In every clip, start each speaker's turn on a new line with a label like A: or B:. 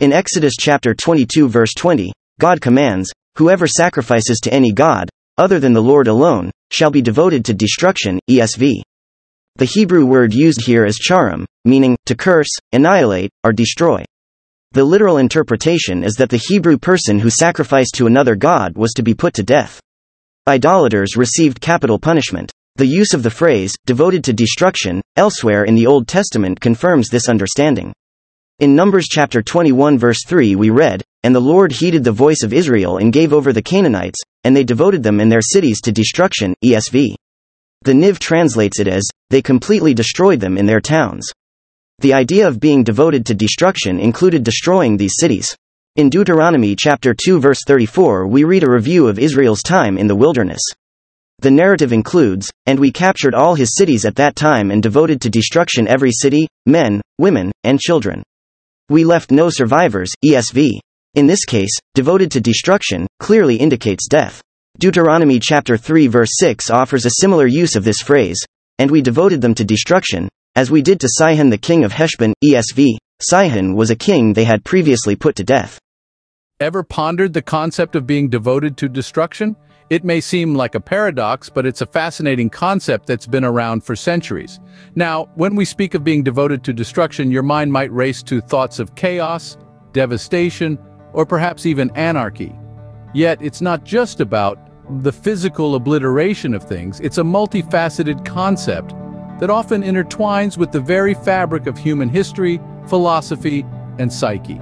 A: In Exodus chapter 22 verse 20, God commands, Whoever sacrifices to any god, other than the Lord alone, shall be devoted to destruction, ESV. The Hebrew word used here is charam, meaning, to curse, annihilate, or destroy. The literal interpretation is that the Hebrew person who sacrificed to another god was to be put to death. Idolaters received capital punishment. The use of the phrase, devoted to destruction, elsewhere in the Old Testament confirms this understanding. In Numbers chapter 21 verse 3 we read, And the Lord heeded the voice of Israel and gave over the Canaanites, and they devoted them and their cities to destruction, ESV. The Niv translates it as, they completely destroyed them in their towns. The idea of being devoted to destruction included destroying these cities. In Deuteronomy chapter 2 verse 34 we read a review of Israel's time in the wilderness. The narrative includes, and we captured all his cities at that time and devoted to destruction every city, men, women, and children. We left no survivors, ESV. In this case, devoted to destruction, clearly indicates death. Deuteronomy chapter 3 verse 6 offers a similar use of this phrase, and we devoted them to destruction, as we did to Sihon the king of Heshbon, ESV. Sihon was a king they had previously put to death.
B: Ever pondered the concept of being devoted to destruction? It may seem like a paradox, but it's a fascinating concept that's been around for centuries. Now, when we speak of being devoted to destruction, your mind might race to thoughts of chaos, devastation, or perhaps even anarchy. Yet, it's not just about the physical obliteration of things, it's a multifaceted concept that often intertwines with the very fabric of human history, philosophy, and psyche.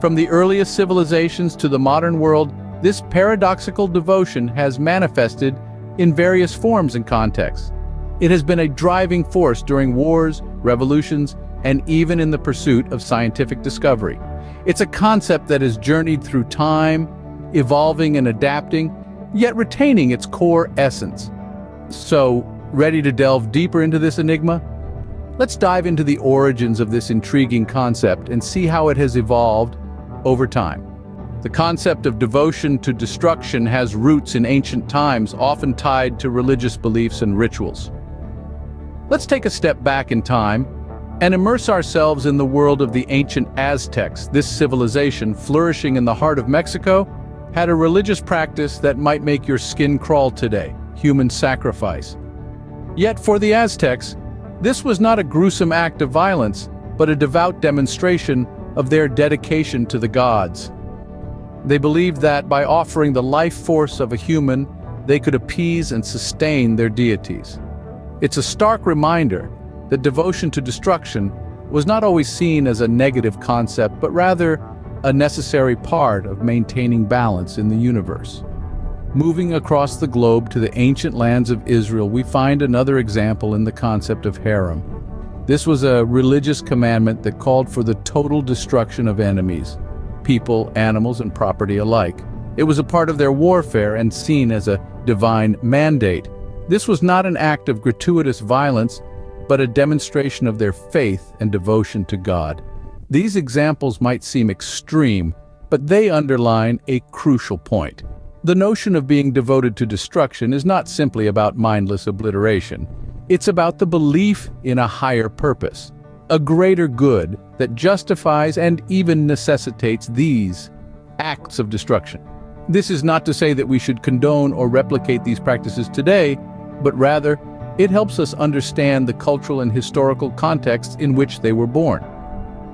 B: From the earliest civilizations to the modern world, this paradoxical devotion has manifested in various forms and contexts. It has been a driving force during wars, revolutions, and even in the pursuit of scientific discovery. It's a concept that has journeyed through time, evolving and adapting, yet retaining its core essence. So, ready to delve deeper into this enigma? Let's dive into the origins of this intriguing concept and see how it has evolved over time. The concept of devotion to destruction has roots in ancient times, often tied to religious beliefs and rituals. Let's take a step back in time and immerse ourselves in the world of the ancient Aztecs. This civilization, flourishing in the heart of Mexico, had a religious practice that might make your skin crawl today, human sacrifice. Yet for the Aztecs, this was not a gruesome act of violence, but a devout demonstration of their dedication to the gods. They believed that by offering the life force of a human, they could appease and sustain their deities. It's a stark reminder that devotion to destruction was not always seen as a negative concept, but rather a necessary part of maintaining balance in the universe. Moving across the globe to the ancient lands of Israel, we find another example in the concept of herem. This was a religious commandment that called for the total destruction of enemies, people, animals, and property alike. It was a part of their warfare and seen as a divine mandate. This was not an act of gratuitous violence, but a demonstration of their faith and devotion to God. These examples might seem extreme, but they underline a crucial point. The notion of being devoted to destruction is not simply about mindless obliteration. It's about the belief in a higher purpose a greater good that justifies and even necessitates these acts of destruction. This is not to say that we should condone or replicate these practices today, but rather, it helps us understand the cultural and historical context in which they were born.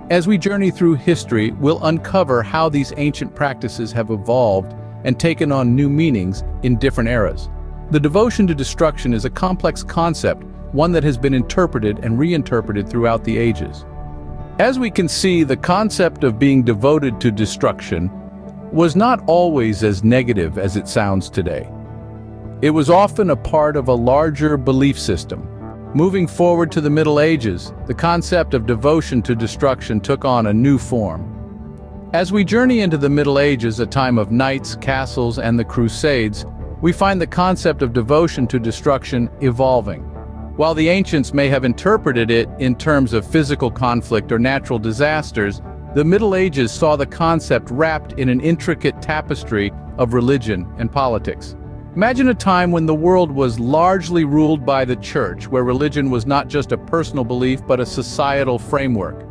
B: As we journey through history, we'll uncover how these ancient practices have evolved and taken on new meanings in different eras. The devotion to destruction is a complex concept one that has been interpreted and reinterpreted throughout the ages. As we can see, the concept of being devoted to destruction was not always as negative as it sounds today. It was often a part of a larger belief system. Moving forward to the Middle Ages, the concept of devotion to destruction took on a new form. As we journey into the Middle Ages, a time of knights, castles, and the Crusades, we find the concept of devotion to destruction evolving. While the ancients may have interpreted it in terms of physical conflict or natural disasters, the Middle Ages saw the concept wrapped in an intricate tapestry of religion and politics. Imagine a time when the world was largely ruled by the church, where religion was not just a personal belief but a societal framework.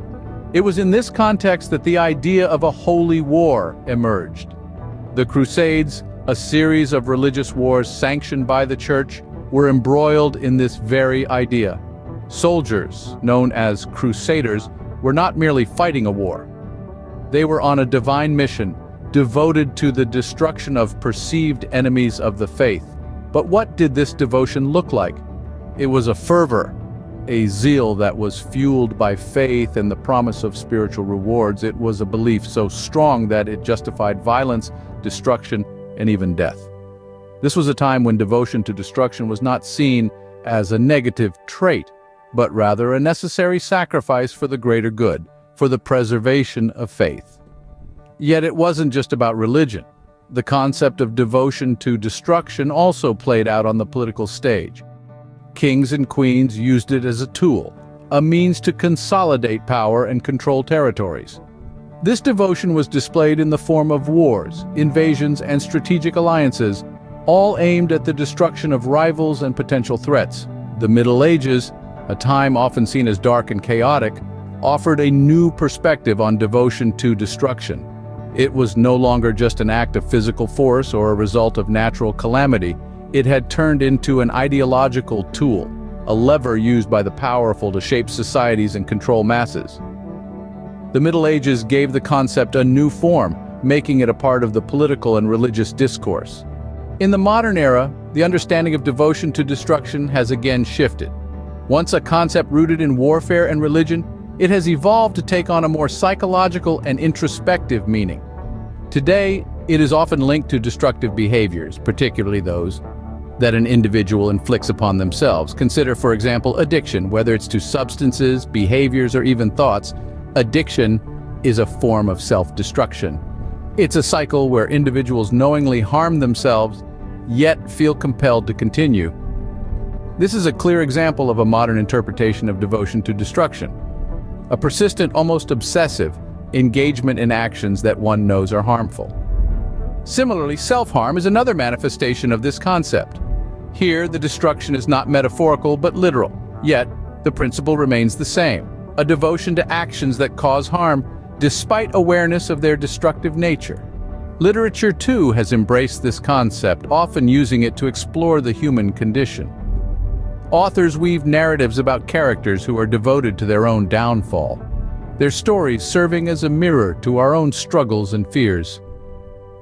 B: It was in this context that the idea of a holy war emerged. The Crusades, a series of religious wars sanctioned by the Church, were embroiled in this very idea. Soldiers, known as crusaders, were not merely fighting a war. They were on a divine mission, devoted to the destruction of perceived enemies of the faith. But what did this devotion look like? It was a fervor, a zeal that was fueled by faith and the promise of spiritual rewards. It was a belief so strong that it justified violence, destruction, and even death. This was a time when devotion to destruction was not seen as a negative trait, but rather a necessary sacrifice for the greater good, for the preservation of faith. Yet it wasn't just about religion. The concept of devotion to destruction also played out on the political stage. Kings and queens used it as a tool, a means to consolidate power and control territories. This devotion was displayed in the form of wars, invasions, and strategic alliances, all aimed at the destruction of rivals and potential threats. The Middle Ages, a time often seen as dark and chaotic, offered a new perspective on devotion to destruction. It was no longer just an act of physical force or a result of natural calamity. It had turned into an ideological tool, a lever used by the powerful to shape societies and control masses. The Middle Ages gave the concept a new form, making it a part of the political and religious discourse. In the modern era, the understanding of devotion to destruction has again shifted. Once a concept rooted in warfare and religion, it has evolved to take on a more psychological and introspective meaning. Today, it is often linked to destructive behaviors, particularly those that an individual inflicts upon themselves. Consider, for example, addiction, whether it's to substances, behaviors, or even thoughts. Addiction is a form of self-destruction. It's a cycle where individuals knowingly harm themselves, yet feel compelled to continue. This is a clear example of a modern interpretation of devotion to destruction. A persistent, almost obsessive, engagement in actions that one knows are harmful. Similarly, self-harm is another manifestation of this concept. Here, the destruction is not metaphorical but literal, yet the principle remains the same, a devotion to actions that cause harm despite awareness of their destructive nature. Literature, too, has embraced this concept, often using it to explore the human condition. Authors weave narratives about characters who are devoted to their own downfall, their stories serving as a mirror to our own struggles and fears.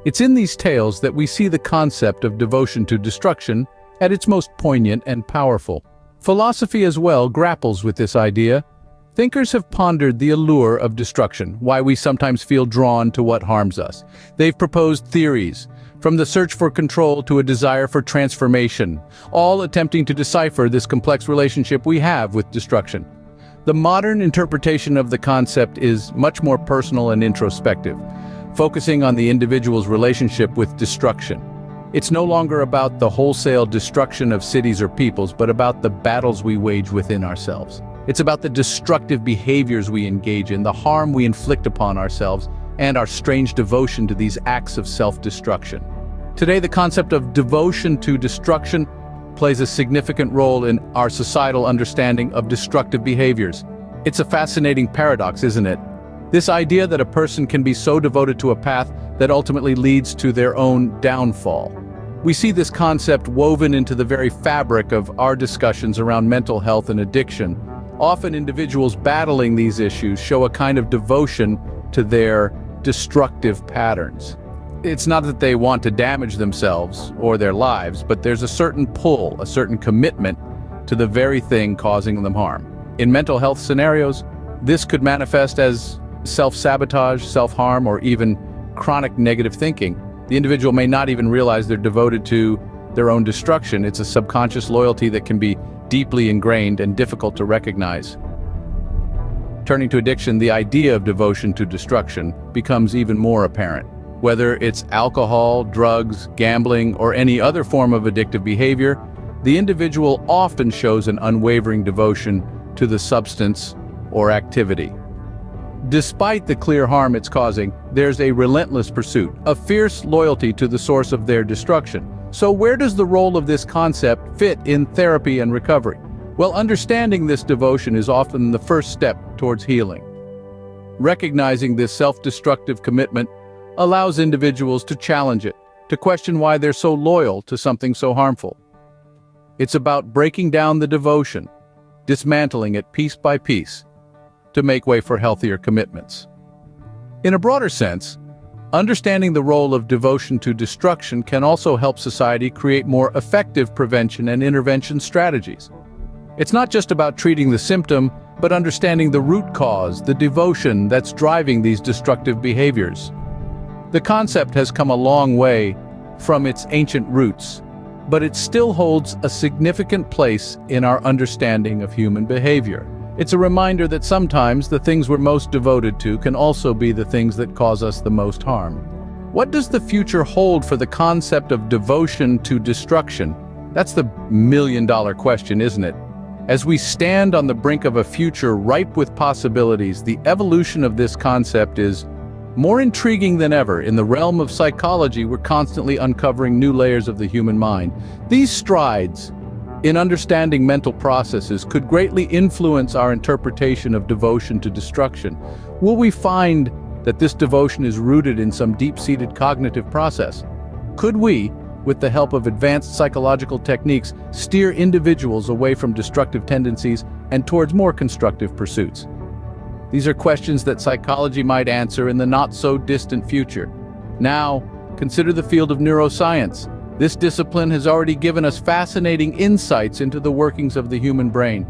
B: It's in these tales that we see the concept of devotion to destruction at its most poignant and powerful. Philosophy as well grapples with this idea. Thinkers have pondered the allure of destruction, why we sometimes feel drawn to what harms us. They've proposed theories, from the search for control to a desire for transformation, all attempting to decipher this complex relationship we have with destruction. The modern interpretation of the concept is much more personal and introspective, focusing on the individual's relationship with destruction. It's no longer about the wholesale destruction of cities or peoples, but about the battles we wage within ourselves. It's about the destructive behaviors we engage in, the harm we inflict upon ourselves, and our strange devotion to these acts of self-destruction. Today, the concept of devotion to destruction plays a significant role in our societal understanding of destructive behaviors. It's a fascinating paradox, isn't it? This idea that a person can be so devoted to a path that ultimately leads to their own downfall. We see this concept woven into the very fabric of our discussions around mental health and addiction. Often individuals battling these issues show a kind of devotion to their destructive patterns it's not that they want to damage themselves or their lives, but there's a certain pull, a certain commitment to the very thing causing them harm. In mental health scenarios, this could manifest as self-sabotage, self-harm, or even chronic negative thinking. The individual may not even realize they're devoted to their own destruction. It's a subconscious loyalty that can be deeply ingrained and difficult to recognize. Turning to addiction, the idea of devotion to destruction becomes even more apparent. Whether it's alcohol, drugs, gambling, or any other form of addictive behavior, the individual often shows an unwavering devotion to the substance or activity. Despite the clear harm it's causing, there's a relentless pursuit, a fierce loyalty to the source of their destruction. So where does the role of this concept fit in therapy and recovery? Well, understanding this devotion is often the first step towards healing. Recognizing this self-destructive commitment allows individuals to challenge it, to question why they're so loyal to something so harmful. It's about breaking down the devotion, dismantling it piece by piece, to make way for healthier commitments. In a broader sense, understanding the role of devotion to destruction can also help society create more effective prevention and intervention strategies. It's not just about treating the symptom, but understanding the root cause, the devotion that's driving these destructive behaviors. The concept has come a long way from its ancient roots, but it still holds a significant place in our understanding of human behavior. It's a reminder that sometimes the things we're most devoted to can also be the things that cause us the most harm. What does the future hold for the concept of devotion to destruction? That's the million-dollar question, isn't it? As we stand on the brink of a future ripe with possibilities, the evolution of this concept is more intriguing than ever, in the realm of psychology, we're constantly uncovering new layers of the human mind. These strides in understanding mental processes could greatly influence our interpretation of devotion to destruction. Will we find that this devotion is rooted in some deep-seated cognitive process? Could we, with the help of advanced psychological techniques, steer individuals away from destructive tendencies and towards more constructive pursuits? These are questions that psychology might answer in the not-so-distant future. Now, consider the field of neuroscience. This discipline has already given us fascinating insights into the workings of the human brain.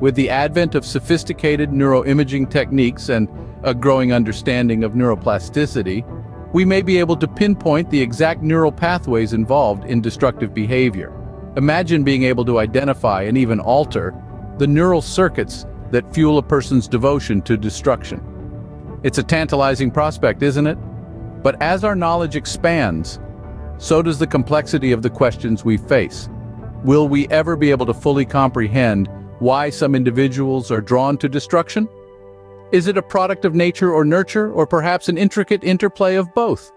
B: With the advent of sophisticated neuroimaging techniques and a growing understanding of neuroplasticity, we may be able to pinpoint the exact neural pathways involved in destructive behavior. Imagine being able to identify and even alter the neural circuits that fuel a person's devotion to destruction. It's a tantalizing prospect, isn't it? But as our knowledge expands, so does the complexity of the questions we face. Will we ever be able to fully comprehend why some individuals are drawn to destruction? Is it a product of nature or nurture, or perhaps an intricate interplay of both?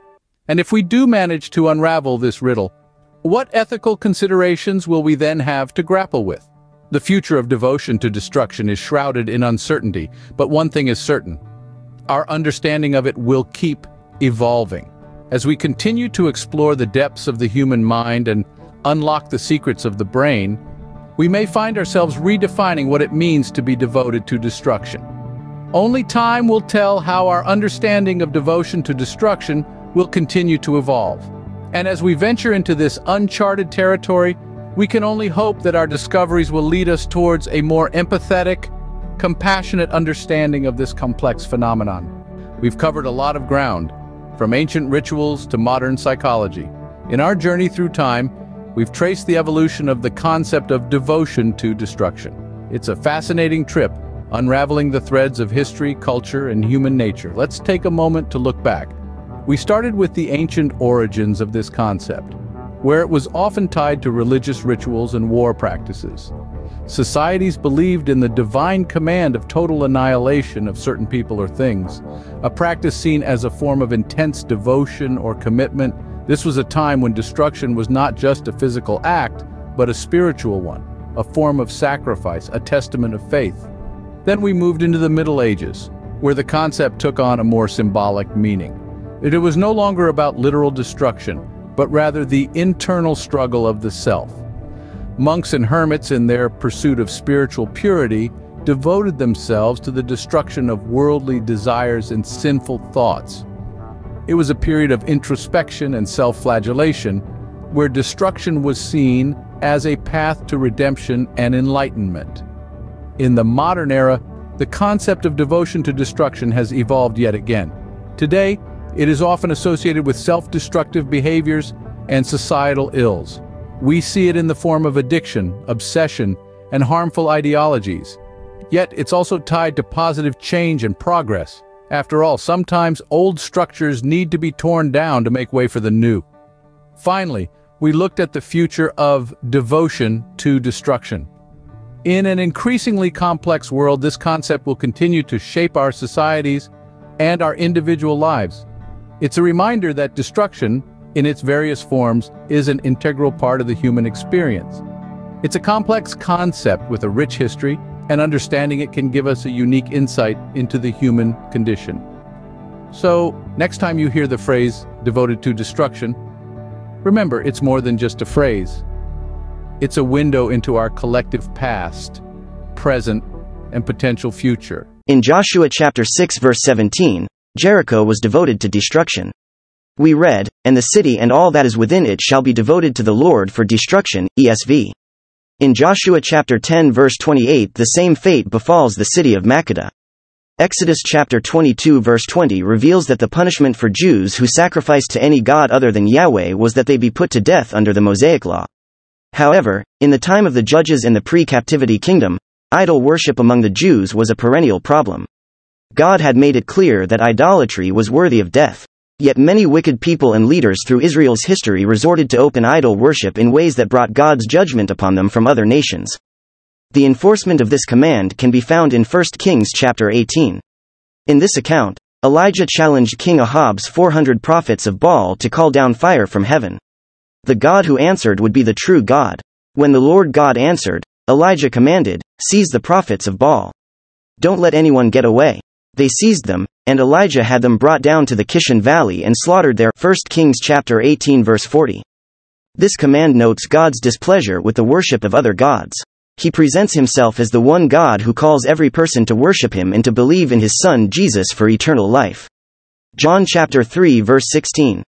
B: And if we do manage to unravel this riddle, what ethical considerations will we then have to grapple with? The future of devotion to destruction is shrouded in uncertainty, but one thing is certain. Our understanding of it will keep evolving. As we continue to explore the depths of the human mind and unlock the secrets of the brain, we may find ourselves redefining what it means to be devoted to destruction. Only time will tell how our understanding of devotion to destruction will continue to evolve. And as we venture into this uncharted territory, we can only hope that our discoveries will lead us towards a more empathetic, compassionate understanding of this complex phenomenon. We've covered a lot of ground, from ancient rituals to modern psychology. In our journey through time, we've traced the evolution of the concept of devotion to destruction. It's a fascinating trip, unraveling the threads of history, culture, and human nature. Let's take a moment to look back. We started with the ancient origins of this concept where it was often tied to religious rituals and war practices. Societies believed in the divine command of total annihilation of certain people or things, a practice seen as a form of intense devotion or commitment. This was a time when destruction was not just a physical act, but a spiritual one, a form of sacrifice, a testament of faith. Then we moved into the Middle Ages, where the concept took on a more symbolic meaning. It was no longer about literal destruction, but rather the internal struggle of the self. Monks and hermits in their pursuit of spiritual purity devoted themselves to the destruction of worldly desires and sinful thoughts. It was a period of introspection and self-flagellation where destruction was seen as a path to redemption and enlightenment. In the modern era, the concept of devotion to destruction has evolved yet again. Today, it is often associated with self-destructive behaviors and societal ills. We see it in the form of addiction, obsession, and harmful ideologies. Yet it's also tied to positive change and progress. After all, sometimes old structures need to be torn down to make way for the new. Finally, we looked at the future of devotion to destruction. In an increasingly complex world, this concept will continue to shape our societies and our individual lives. It's a reminder that destruction, in its various forms, is an integral part of the human experience. It's a complex concept with a rich history, and understanding it can give us a unique insight into the human condition. So, next time you hear the phrase, devoted to destruction, remember it's more than just a phrase. It's a window into our collective past, present, and potential future.
A: In Joshua chapter 6 verse 17, Jericho was devoted to destruction. We read, And the city and all that is within it shall be devoted to the Lord for destruction, ESV. In Joshua chapter 10 verse 28 the same fate befalls the city of Makkedah. Exodus chapter 22 verse 20 reveals that the punishment for Jews who sacrificed to any god other than Yahweh was that they be put to death under the Mosaic law. However, in the time of the judges in the pre-captivity kingdom, idol worship among the Jews was a perennial problem. God had made it clear that idolatry was worthy of death. Yet many wicked people and leaders through Israel's history resorted to open idol worship in ways that brought God's judgment upon them from other nations. The enforcement of this command can be found in 1 Kings chapter 18. In this account, Elijah challenged King Ahab's 400 prophets of Baal to call down fire from heaven. The God who answered would be the true God. When the Lord God answered, Elijah commanded, Seize the prophets of Baal. Don't let anyone get away. They seized them, and Elijah had them brought down to the Kishon Valley and slaughtered there. 1 Kings chapter 18 verse 40. This command notes God's displeasure with the worship of other gods. He presents himself as the one God who calls every person to worship him and to believe in his son Jesus for eternal life. John chapter 3 verse 16.